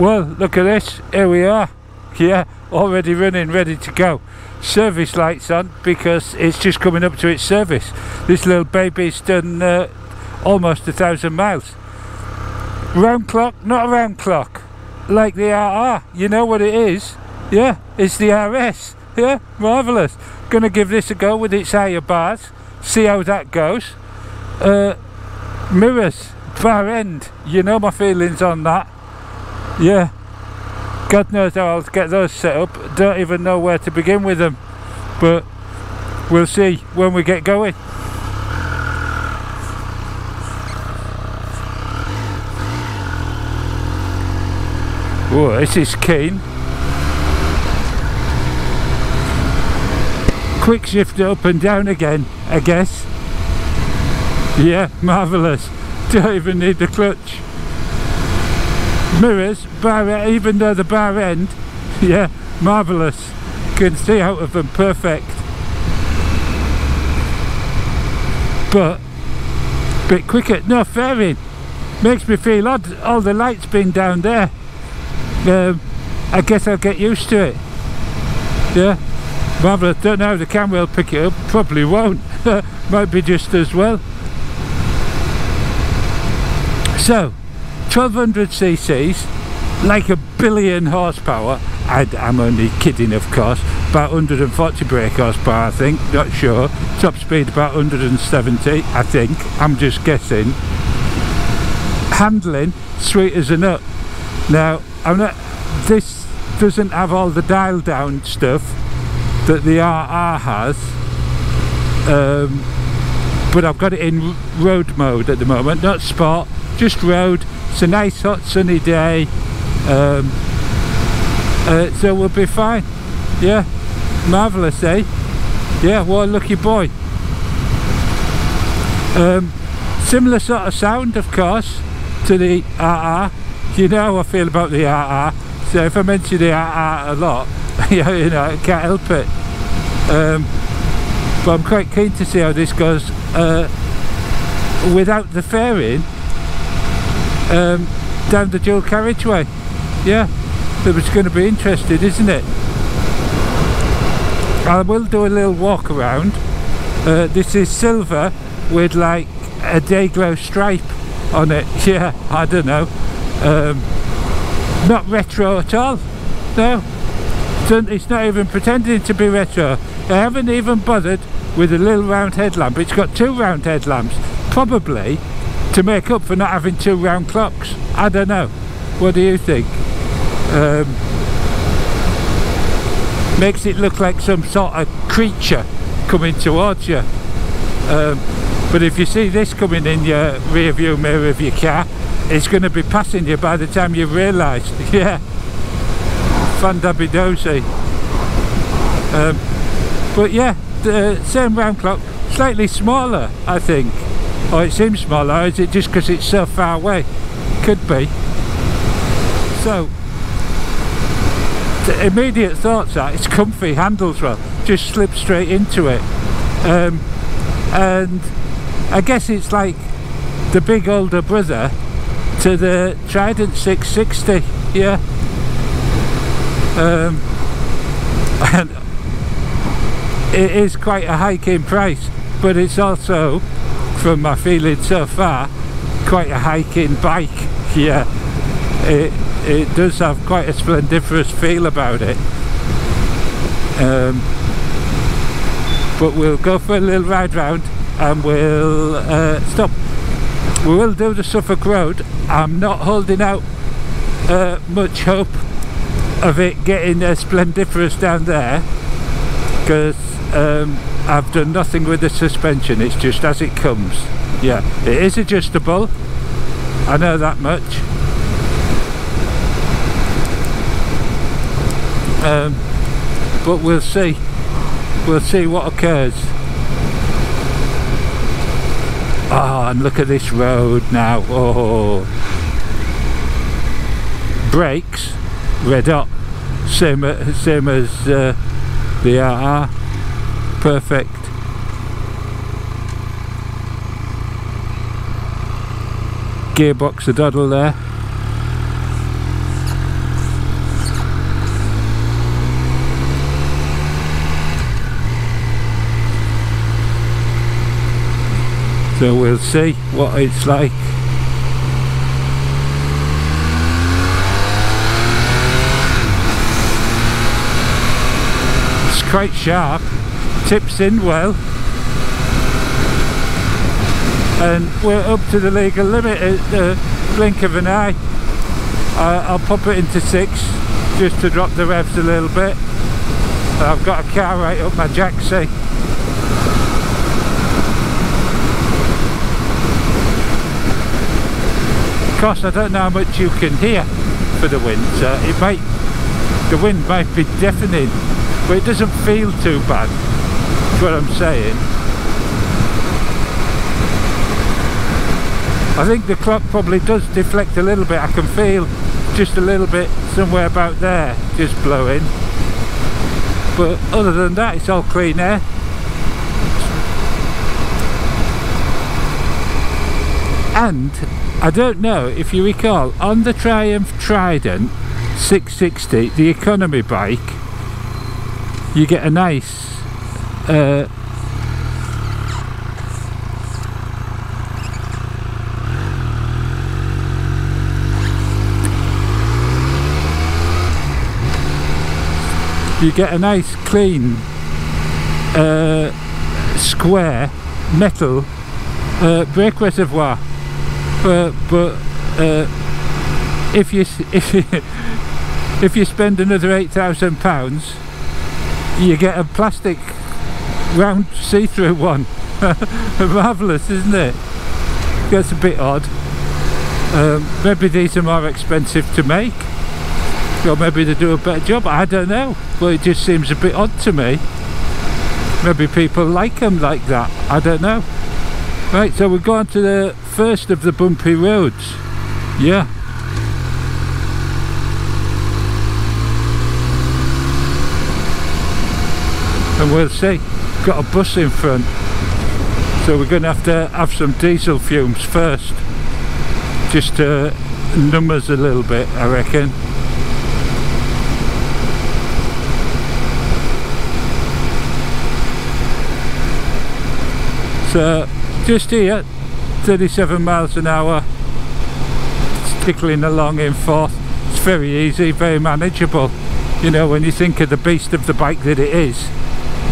Well, look at this. Here we are. Yeah, already running, ready to go. Service lights on because it's just coming up to its service. This little baby's done uh, almost a thousand miles. Round clock, not a round clock. Like the RR. You know what it is? Yeah, it's the RS. Yeah, marvellous. Gonna give this a go with its higher bars. See how that goes. Uh, mirrors, far end. You know my feelings on that. Yeah. God knows how I'll get those set up. Don't even know where to begin with them. But we'll see when we get going. Oh, this is keen. Quick shift up and down again, I guess. Yeah, marvellous. Don't even need the clutch. Mirrors, bar even though the bar end, yeah, marvellous. Can see out of them perfect. But, bit quicker, no fairing. Makes me feel odd, all the lights being down there um, I guess I'll get used to it. Yeah, marvellous. Don't know how the camera will pick it up. Probably won't. Might be just as well. So, 1200 cc's, like a billion horsepower. I, am only kidding, of course. About 140 brake horsepower, I think. Not sure. Top speed about 170, I think. I'm just guessing. Handling, sweet as a nut. Now, I'm not, this doesn't have all the dial down stuff that the RR has um, but I've got it in road mode at the moment not sport just road it's a nice hot sunny day um, uh, so we'll be fine. Yeah. Marvellous eh? Yeah what a lucky boy. Um, similar sort of sound of course to the ah RR you know how I feel about the RR so if I mention the RR a lot you know I can't help it. Um, but I'm quite keen to see how this goes. Uh, without the fairing um, down the dual carriageway yeah it was going to be interesting isn't it? I will do a little walk around. Uh, this is silver with like a day glow stripe on it. Yeah I don't know. Um, not retro at all no. It's not even pretending to be retro. They haven't even bothered with a little round headlamp. It's got two round headlamps probably to make up for not having two round clocks. I don't know. What do you think um, makes it look like some sort of creature coming towards you. Um, but if you see this coming in your rear view mirror of your car it's going to be passing you by the time you realise yeah. Fandabby dozy um, but yeah the same round clock slightly smaller I think. Or it seems smaller is it just because it's so far away? Could be. So the immediate thoughts are it's comfy handles well just slip straight into it. Um, and I guess it's like the big older brother to the Trident 660 yeah? Um, and it is quite a hike in price but it's also from my feeling so far quite a hike in bike yeah it, it does have quite a splendiferous feel about it. Um, but we'll go for a little ride round and we'll uh, stop. We will do the Suffolk Road. I'm not holding out uh, much hope of it getting uh, splendiferous down there because um, I've done nothing with the suspension. It's just as it comes. Yeah it is adjustable. I know that much um, but we'll see we'll see what occurs Oh, and look at this road now. Oh. Brakes, red hot. Same, same as uh, the RR. Perfect. Gearbox a doddle there. So we'll see what it's like. It's quite sharp tips in well. And we're up to the legal limit at the blink of an eye. Uh, I'll pop it into six just to drop the revs a little bit. I've got a car right up my jack see course I don't know how much you can hear for the wind so it might the wind might be deafening but it doesn't feel too bad. That's what I'm saying. I think the clock probably does deflect a little bit. I can feel just a little bit somewhere about there just blowing. But other than that it's all clean air. And I don't know if you recall on the Triumph Trident 660 the economy bike you get a nice uh, you get a nice clean uh, square metal uh, brake reservoir but but uh, if you if you if you spend another eight thousand pounds you get a plastic round see-through one. Marvellous isn't it? That's a bit odd. Um, maybe these are more expensive to make. Or maybe they do a better job. I don't know. But it just seems a bit odd to me. Maybe people like them like that. I don't know. Right so we're going to the first of the bumpy roads. Yeah. And we'll see got a bus in front. So we're going to have to have some diesel fumes first. Just to numb us a little bit I reckon. So just here 37 miles an hour tickling along in fourth it's very easy very manageable. You know when you think of the beast of the bike that it is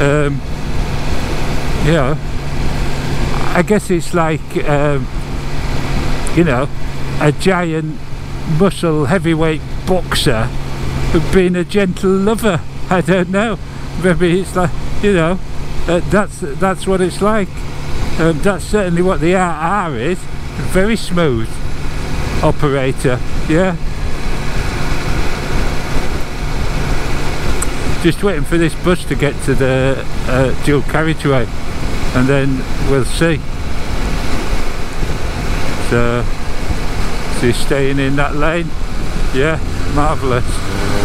um, you know I guess it's like um, you know a giant muscle heavyweight boxer but being a gentle lover. I don't know. Maybe it's like you know uh, that's that's what it's like um, that's certainly what the RR is. Very smooth operator yeah. Just waiting for this bus to get to the uh, dual carriageway and then we'll see. So so staying in that lane? Yeah marvellous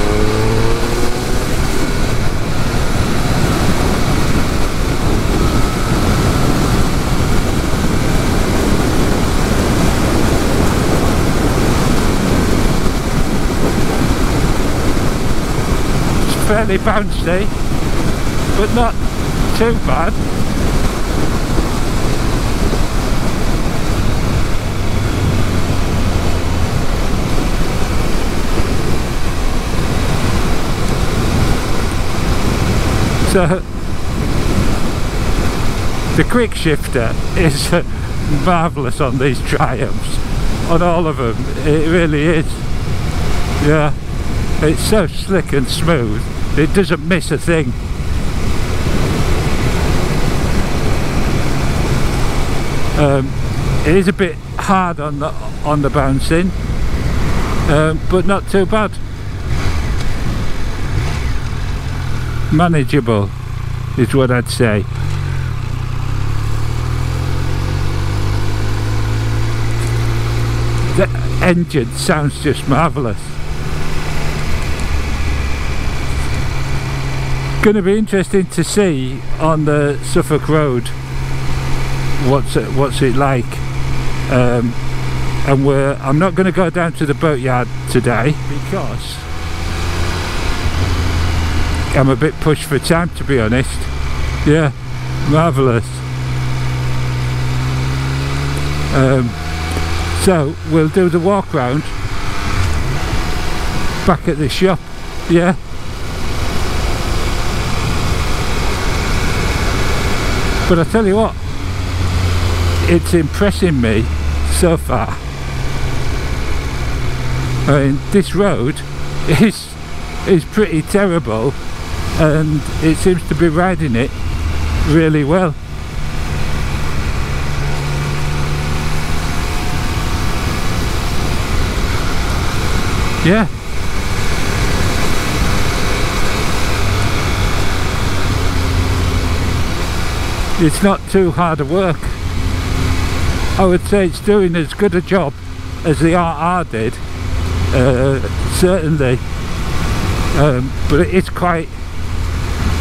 fairly bouncy eh? but not too bad. So the quick shifter is marvellous on these Triumphs on all of them it really is. Yeah it's so slick and smooth it doesn't miss a thing. Um, it is a bit hard on the on the bouncing um, but not too bad. Manageable is what I'd say. The engine sounds just marvellous going to be interesting to see on the Suffolk Road what's it, what's it like um, and we're I'm not going to go down to the boatyard today because I'm a bit pushed for time to be honest yeah marvellous Um, so we'll do the walk round back at the shop. Yeah. But I tell you what, it's impressing me so far. I mean, this road is is pretty terrible, and it seems to be riding it really well. Yeah. It's not too hard a work. I would say it's doing as good a job as the RR did, uh, certainly. Um, but it is quite,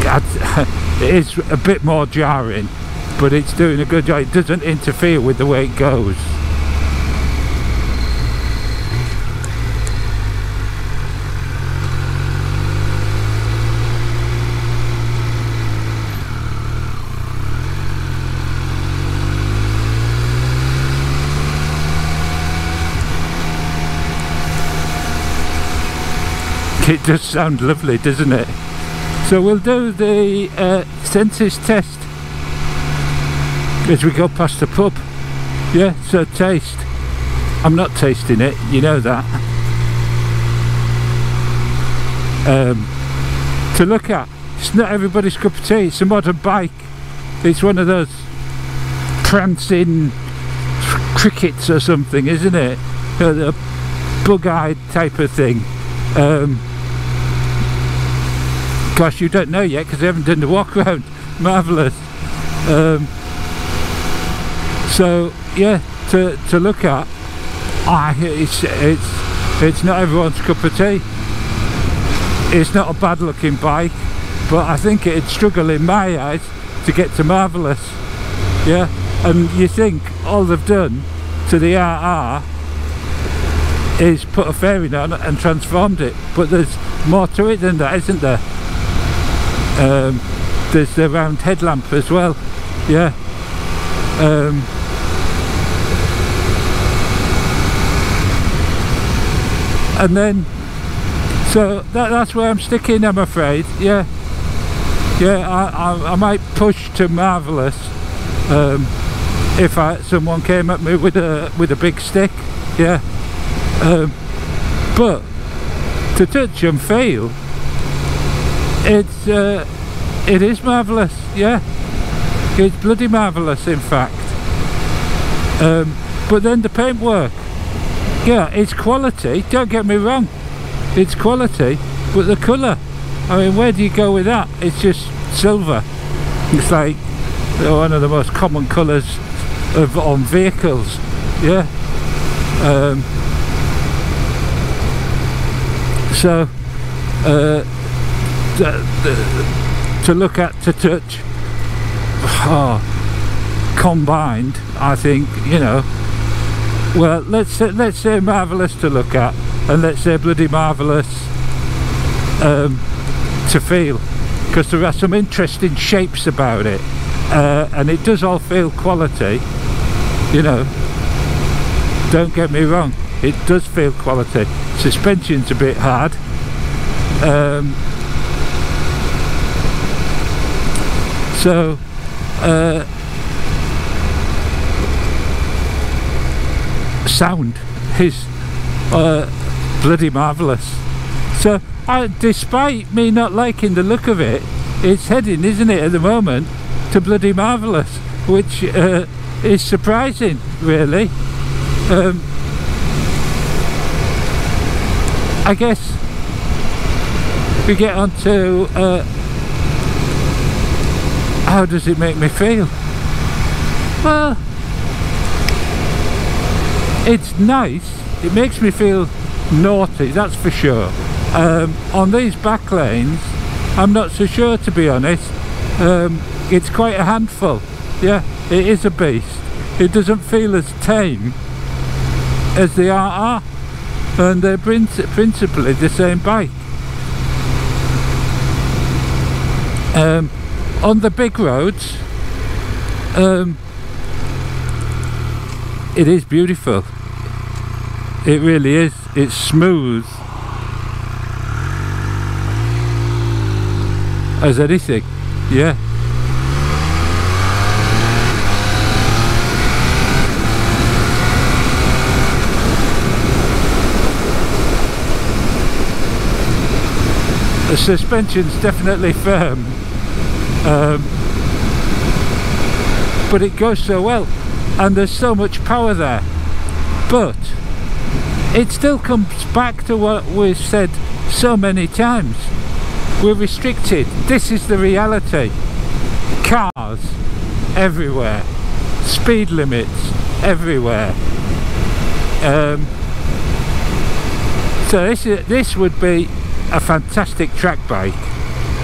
it is a bit more jarring, but it's doing a good job. It doesn't interfere with the way it goes. it does sound lovely doesn't it? So we'll do the uh, senses test. As we go past the pub. Yeah so taste. I'm not tasting it you know that. Um, to look at. It's not everybody's cup of tea it's a modern bike. It's one of those prancing crickets or something isn't it? A bug-eyed type of thing. Um, gosh you don't know yet because they haven't done the walk around marvellous. Um, so yeah to, to look at ah, it's, it's, it's not everyone's cup of tea. It's not a bad looking bike but I think it'd struggle in my eyes to get to marvellous. Yeah and you think all they've done to the RR is put a fairing on and transformed it but there's more to it than that isn't there um, there's the round headlamp as well yeah. Um, and then so that, that's where I'm sticking I'm afraid yeah. Yeah I, I, I might push to marvellous um, if I, someone came at me with a with a big stick yeah. Um, but to touch and feel it's uh, it is marvellous yeah. It's bloody marvellous in fact. Um, but then the paintwork yeah it's quality. Don't get me wrong it's quality but the colour I mean where do you go with that? It's just silver. It's like one of the most common colours of on vehicles yeah. Um, so uh, to look at to touch oh, combined I think you know. Well let's say, let's say marvellous to look at and let's say bloody marvellous um, to feel because there are some interesting shapes about it uh, and it does all feel quality you know. Don't get me wrong it does feel quality. Suspension's a bit hard um, so uh, sound is uh, bloody marvellous. So uh, despite me not liking the look of it it's heading isn't it at the moment to bloody marvellous which uh, is surprising really. Um, I guess we get on to uh, how does it make me feel? Well, it's nice. It makes me feel naughty, that's for sure. Um, on these back lanes, I'm not so sure to be honest. Um, it's quite a handful. Yeah, it is a beast. It doesn't feel as tame as the RR and they're principally the same bike. Um, on the big roads um, it is beautiful. It really is. It's smooth as anything. Yeah. The suspension's definitely firm. Um, but it goes so well and there's so much power there. But it still comes back to what we've said so many times. We're restricted. This is the reality. Cars everywhere. Speed limits everywhere. Um, so this is, this would be a fantastic track bike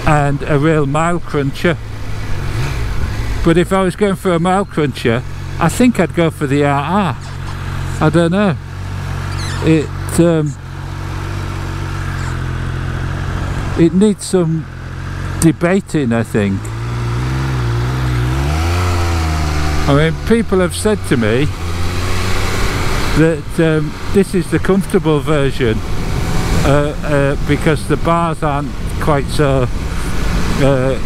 and a real mile cruncher. But if I was going for a mile cruncher I think I'd go for the RR I don't know. It um, it needs some debating I think. I mean people have said to me that um, this is the comfortable version uh, uh, because the bars aren't quite so uh,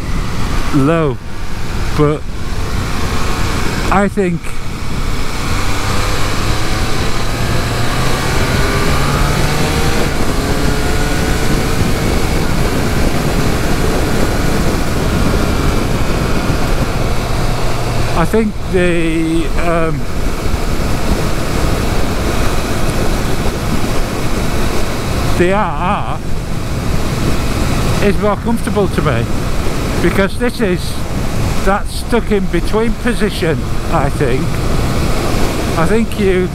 low. But I think I think the um, the RR is more comfortable to me because this is that stuck in between position I think. I think you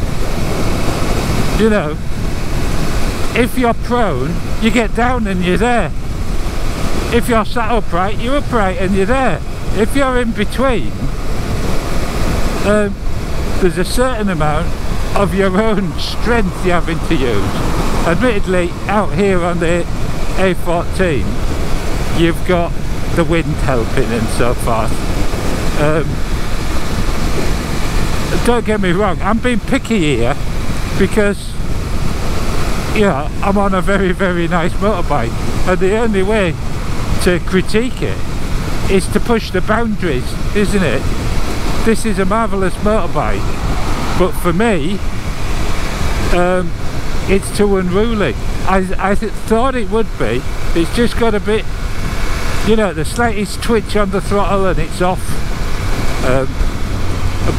you know if you're prone you get down and you're there. If you're sat upright you're upright and you're there. If you're in between um, there's a certain amount of your own strength you're having to use. Admittedly out here on the A14 you've got the wind helping and so forth. Um, don't get me wrong, I'm being picky here because yeah, I'm on a very very nice motorbike and the only way to critique it is to push the boundaries, isn't it? This is a marvellous motorbike but for me um, it's too unruly. I, I th thought it would be, it's just got a bit you know the slightest twitch on the throttle and it's off. Um,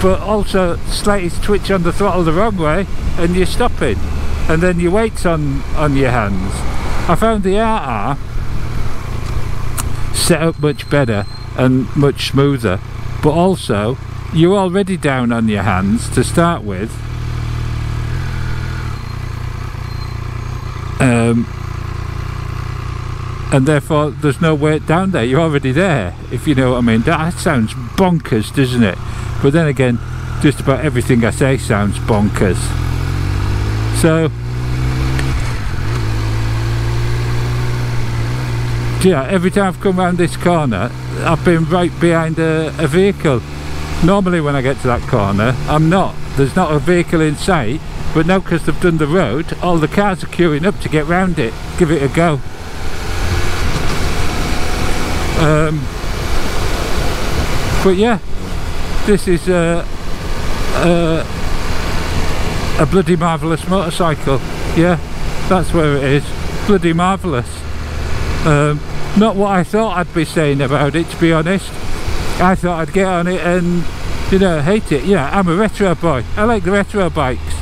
but also slightest twitch on the throttle the wrong way and you're stopping. And then your weight's on on your hands. I found the RR set up much better and much smoother. But also you're already down on your hands to start with um, and therefore there's no weight down there. You're already there if you know what I mean. That sounds bonkers doesn't it? But then again just about everything I say sounds bonkers. So yeah every time I've come around this corner I've been right behind a, a vehicle. Normally when I get to that corner I'm not. There's not a vehicle in sight but now because they've done the road all the cars are queuing up to get round it. Give it a go um, but yeah this is a, a, a bloody marvellous motorcycle. Yeah that's where it is. Bloody marvellous. Um, not what I thought I'd be saying about it to be honest. I thought I'd get on it and you know hate it. Yeah I'm a retro boy. I like the retro bikes.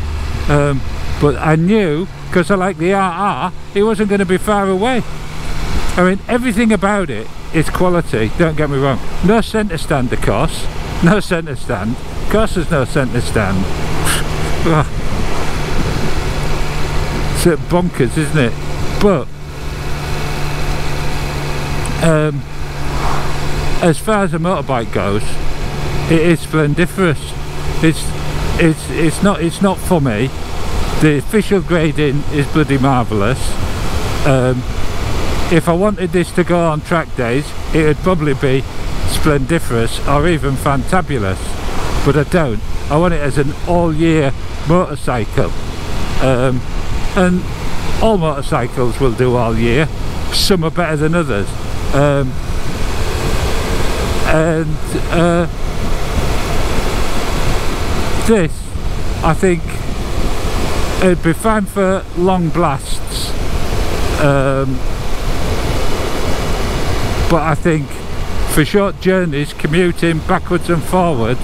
Um, but I knew because I like the RR it wasn't going to be far away. I mean everything about it is quality don't get me wrong. No centre stand of course. No centre stand. Of course there's no centre stand. It's a bonkers isn't it? But um, as far as a motorbike goes it is splendiferous. It's it's it's not it's not for me. The official grading is bloody marvellous. Um, if I wanted this to go on track days it would probably be splendiferous or even fantabulous but I don't I want it as an all-year motorcycle. Um, and all motorcycles will do all year. Some are better than others. Um, and uh, this, I think, it'd be fine for long blasts. Um, but I think for short journeys, commuting backwards and forwards,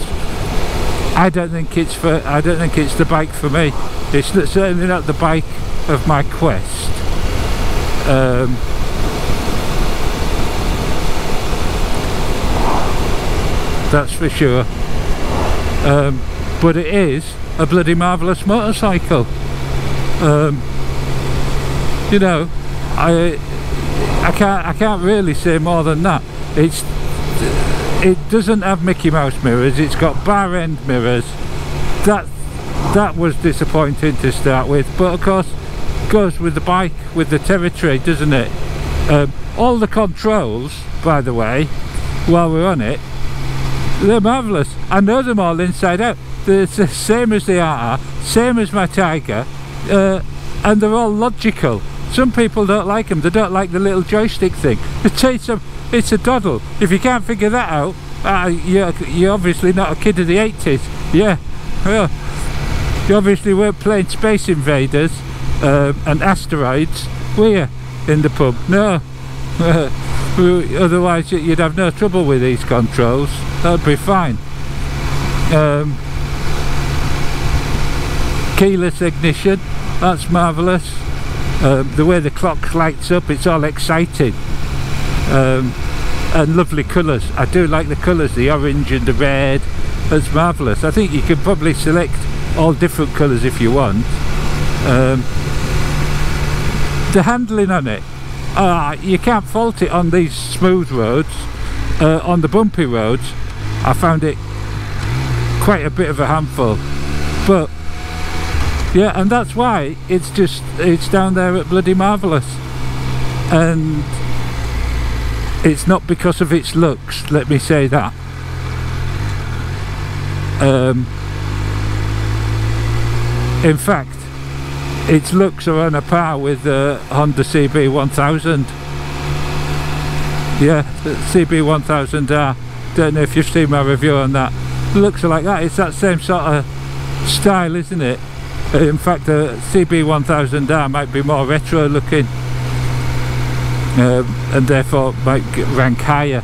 I don't think it's for. I don't think it's the bike for me. It's certainly not the bike of my quest. Um, that's for sure. Um, but it is a bloody marvellous motorcycle. Um, you know, I I can't I can't really say more than that. It's it doesn't have Mickey Mouse mirrors. It's got bar end mirrors. That that was disappointing to start with, but of course goes with the bike with the territory, doesn't it? Um, all the controls, by the way, while we're on it, they're marvellous. I know them all inside out. They're the same as they are, same as my Tiger, uh, and they're all logical. Some people don't like them. They don't like the little joystick thing. It's a, it's a doddle. If you can't figure that out, uh, you're, you're obviously not a kid of the 80s. Yeah. yeah. You obviously weren't playing Space Invaders uh, and Asteroids, were you, in the pub? No. Otherwise you'd have no trouble with these controls. That'd be fine. Um, keyless ignition, that's marvellous. Um, the way the clock lights up, it's all exciting. Um, and lovely colours. I do like the colours, the orange and the red. That's marvellous. I think you could probably select all different colours if you want. Um, the handling on it, uh, you can't fault it on these smooth roads. Uh, on the bumpy roads, I found it quite a bit of a handful. But yeah, and that's why it's just it's down there at bloody marvellous. And it's not because of its looks, let me say that. Um, in fact, its looks are on a par with the Honda CB1000. Yeah, CB1000R. Don't know if you've seen my review on that. Looks like that. It's that same sort of style, isn't it? In fact, the CB1000R might be more retro looking. Um, and therefore might rank higher.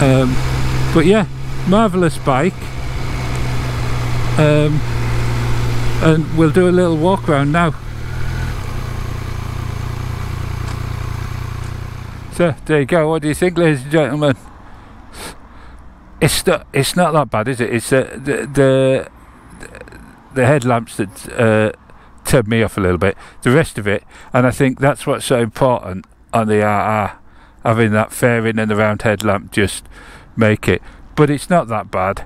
Um, but yeah, marvellous bike. Um, and we'll do a little walk around now. So there you go. What do you think, ladies and gentlemen? It's not. It's not that bad, is it? It's uh, the the the headlamps that uh, turned me off a little bit. The rest of it, and I think that's what's so important on the RR, having that fairing and the round headlamp just make it. But it's not that bad.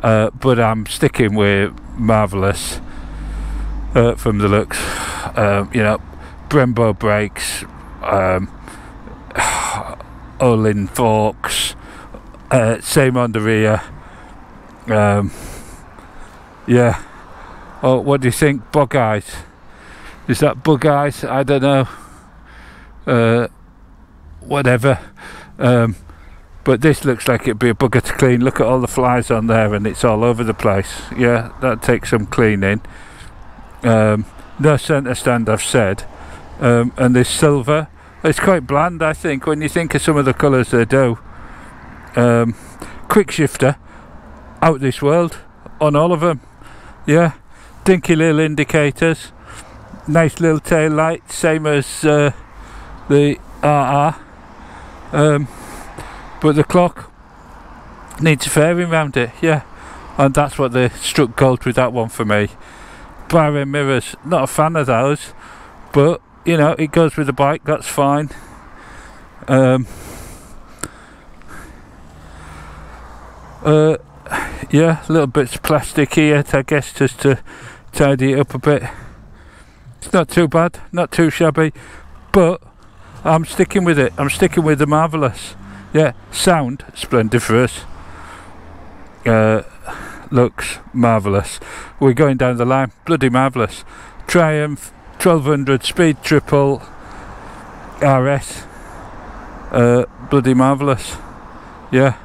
Uh, but I'm sticking with marvelous uh, from the looks. Um, you know, Brembo brakes, um, Öhlins forks, uh, same on the rear. Um, yeah, Oh, what do you think? Bug eyes? Is that bug eyes? I don't know. Uh, whatever. Um, but this looks like it'd be a bugger to clean. Look at all the flies on there, and it's all over the place. Yeah, that takes some cleaning. Um, no centre stand, I've said. Um, and this silver, it's quite bland, I think, when you think of some of the colours they do. Um, quick shifter, out this world on all of them. Yeah dinky little indicators. Nice little tail light same as uh, the RR um, but the clock needs a fairing around it yeah. And that's what they struck gold with that one for me. Bar mirrors not a fan of those but you know it goes with the bike that's fine. Um, uh, yeah little bits of plastic here I guess just to tidy it up a bit. It's not too bad, not too shabby, but I'm sticking with it. I'm sticking with the marvelous. Yeah, sound splendiferous. Uh, looks marvelous. We're going down the line, bloody marvelous. Triumph 1200 speed triple RS. Uh, bloody marvelous. Yeah.